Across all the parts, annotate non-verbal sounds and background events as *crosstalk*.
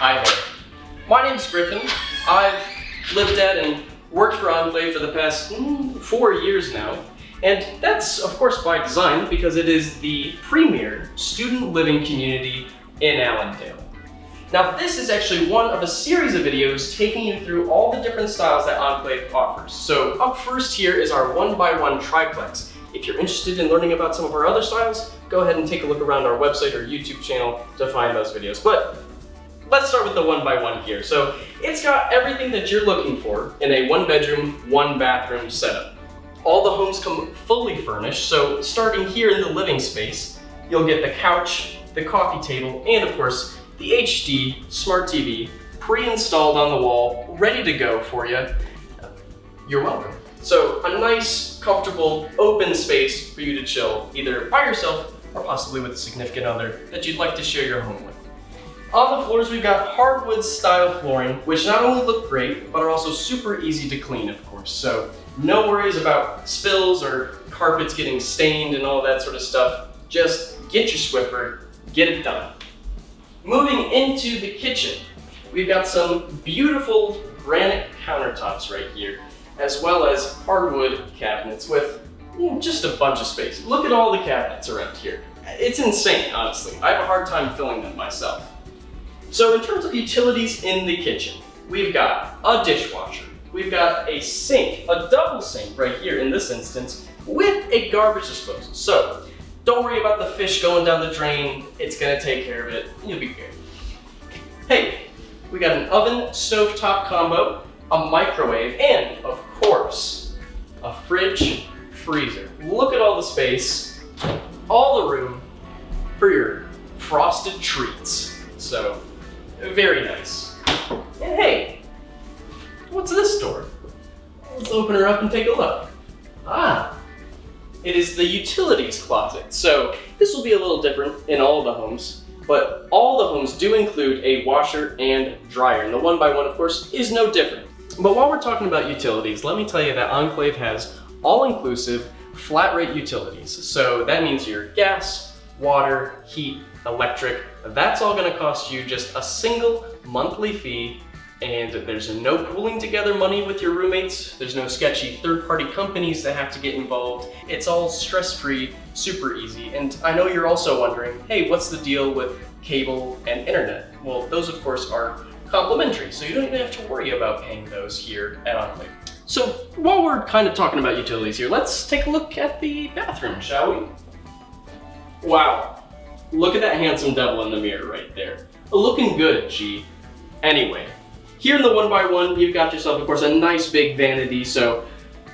Hi there. My name's Griffin. I've lived at and worked for Enclave for the past mm, four years now. And that's, of course, by design because it is the premier student living community in Allendale. Now, this is actually one of a series of videos taking you through all the different styles that Enclave offers. So up first here is our one by one triplex. If you're interested in learning about some of our other styles, go ahead and take a look around our website or YouTube channel to find those videos. But let's start with the one by one here. So it's got everything that you're looking for in a one bedroom, one bathroom setup. All the homes come fully furnished, so starting here in the living space, you'll get the couch, the coffee table, and of course, the HD Smart TV pre-installed on the wall, ready to go for you. You're welcome. So a nice, comfortable, open space for you to chill, either by yourself or possibly with a significant other that you'd like to share your home with. On the floors, we've got hardwood style flooring, which not only look great, but are also super easy to clean, of course. So no worries about spills or carpets getting stained and all that sort of stuff. Just get your Swiffer, get it done. Moving into the kitchen, we've got some beautiful granite countertops right here, as well as hardwood cabinets with just a bunch of space. Look at all the cabinets around here. It's insane, honestly. I have a hard time filling them myself. So in terms of utilities in the kitchen, we've got a dishwasher, we've got a sink, a double sink right here in this instance, with a garbage disposal. So don't worry about the fish going down the drain, it's gonna take care of it, you'll be good. Hey, we got an oven stovetop combo, a microwave, and of course, a fridge freezer. Look at all the space, all the room for your frosted treats. So very nice. And hey, what's this door? Let's open her up and take a look. Ah, it is the utilities closet. So this will be a little different in all the homes, but all the homes do include a washer and dryer. And the one by one, of course, is no different. But while we're talking about utilities, let me tell you that Enclave has all-inclusive flat rate utilities. So that means your gas, water, heat, electric, that's all gonna cost you just a single monthly fee and there's no pooling together money with your roommates. There's no sketchy third-party companies that have to get involved. It's all stress-free, super easy. And I know you're also wondering, hey, what's the deal with cable and internet? Well, those of course are complimentary, so you don't even have to worry about paying those here at Enclave. So while we're kind of talking about utilities here, let's take a look at the bathroom, shall we? Wow, Look at that handsome devil in the mirror right there. Looking good, G. Anyway, here in the one by one, you've got yourself, of course, a nice big vanity. So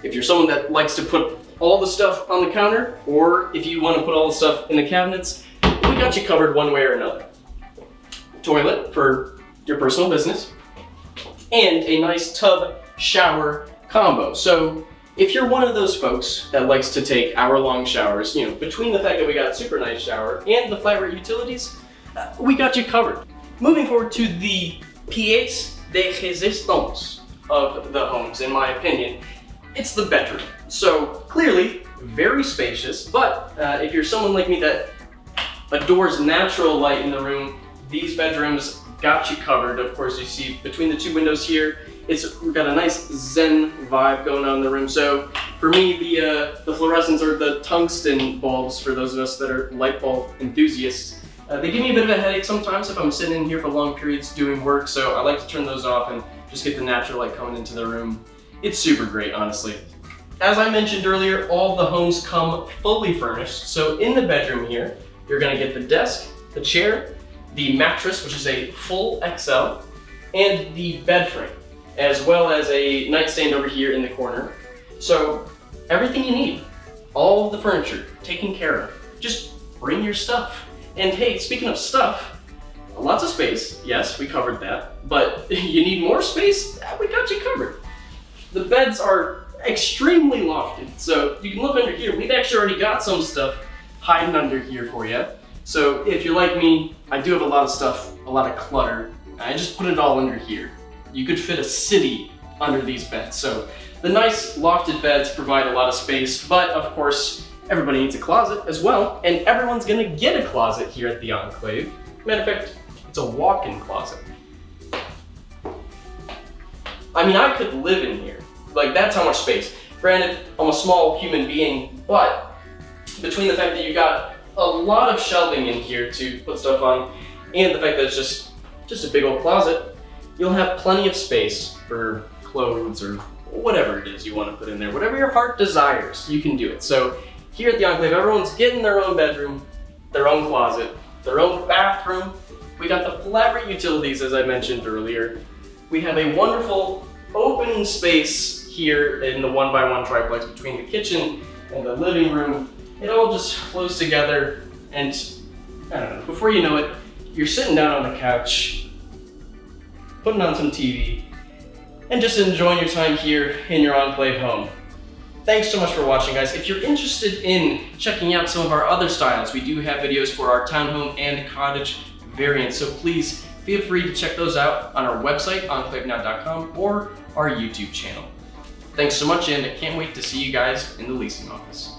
if you're someone that likes to put all the stuff on the counter, or if you want to put all the stuff in the cabinets, we got you covered one way or another. Toilet for your personal business, and a nice tub shower combo. So if you're one of those folks that likes to take hour-long showers, you know, between the fact that we got a super nice shower and the flat rate utilities, uh, we got you covered. Moving forward to the pièce de résistance of the homes, in my opinion, it's the bedroom. So clearly, very spacious, but uh, if you're someone like me that adores natural light in the room, these bedrooms got you covered. Of course, you see between the two windows here, it's got a nice zen vibe going on in the room. So for me, the uh, the fluorescents or the tungsten bulbs, for those of us that are light bulb enthusiasts, uh, they give me a bit of a headache sometimes if I'm sitting in here for long periods doing work. So I like to turn those off and just get the natural light coming into the room. It's super great, honestly. As I mentioned earlier, all the homes come fully furnished. So in the bedroom here, you're gonna get the desk, the chair, the mattress, which is a full XL, and the bed frame as well as a nightstand over here in the corner. So everything you need, all of the furniture taken care of. Just bring your stuff. And hey, speaking of stuff, lots of space. Yes, we covered that. But *laughs* you need more space? Ah, we got you covered. The beds are extremely lofted. So you can look under here. We've actually already got some stuff hiding under here for you. So if you're like me, I do have a lot of stuff, a lot of clutter. I just put it all under here you could fit a city under these beds. So the nice lofted beds provide a lot of space, but of course, everybody needs a closet as well, and everyone's gonna get a closet here at the Enclave. Matter of fact, it's a walk-in closet. I mean, I could live in here. Like, that's how much space. Granted, I'm a small human being, but between the fact that you got a lot of shelving in here to put stuff on, and the fact that it's just, just a big old closet, you'll have plenty of space for clothes or whatever it is you want to put in there. Whatever your heart desires, you can do it. So here at the Enclave, everyone's getting their own bedroom, their own closet, their own bathroom. We got the flat utilities, as I mentioned earlier. We have a wonderful open space here in the one by one triplex between the kitchen and the living room. It all just flows together and I don't know, before you know it, you're sitting down on the couch, putting on some TV, and just enjoying your time here in your Enclave home. Thanks so much for watching, guys. If you're interested in checking out some of our other styles, we do have videos for our townhome and cottage variants, so please feel free to check those out on our website, enclavenow.com, or our YouTube channel. Thanks so much, and I can't wait to see you guys in the leasing office.